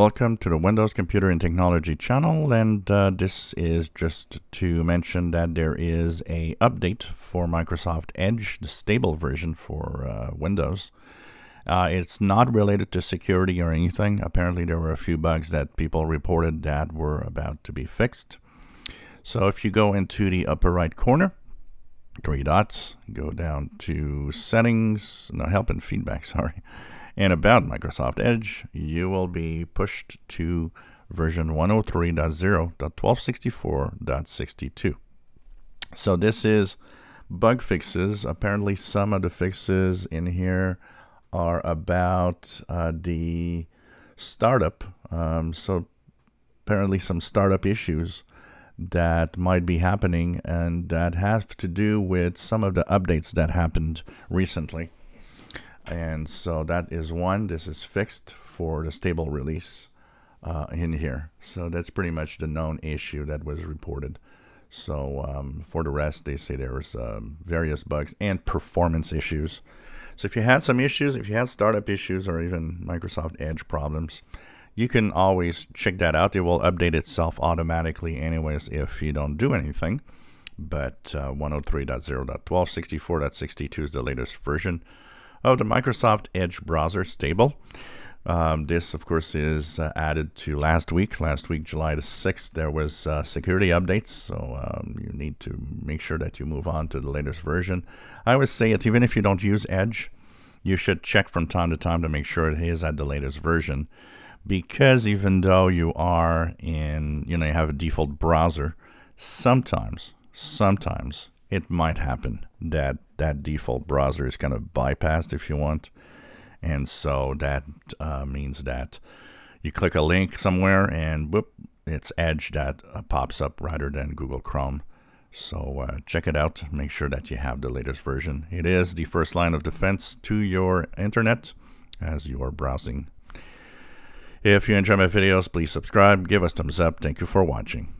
Welcome to the Windows Computer and Technology channel and uh, this is just to mention that there is a update for Microsoft Edge, the stable version for uh, Windows. Uh, it's not related to security or anything. Apparently there were a few bugs that people reported that were about to be fixed. So if you go into the upper right corner, three dots, go down to settings, no help and feedback, sorry and about Microsoft Edge, you will be pushed to version 103.0.1264.62. So this is bug fixes. Apparently some of the fixes in here are about uh, the startup. Um, so apparently some startup issues that might be happening and that have to do with some of the updates that happened recently and so that is one. This is fixed for the stable release uh, in here. So that's pretty much the known issue that was reported. So um, for the rest they say there was um, various bugs and performance issues. So if you had some issues if you had startup issues or even Microsoft Edge problems you can always check that out. It will update itself automatically anyways if you don't do anything. But uh, 103.0.1264.62 is the latest version of the Microsoft Edge browser stable. Um, this, of course, is uh, added to last week. Last week, July the 6th, there was uh, security updates, so um, you need to make sure that you move on to the latest version. I always say it, even if you don't use Edge, you should check from time to time to make sure it is at the latest version. Because even though you are in, you know, you have a default browser, sometimes, sometimes it might happen that that default browser is kind of bypassed if you want. And so that uh, means that you click a link somewhere and whoop, it's Edge that uh, pops up rather than Google Chrome. So uh, check it out. Make sure that you have the latest version. It is the first line of defense to your internet as you are browsing. If you enjoy my videos, please subscribe, give us thumbs up. Thank you for watching.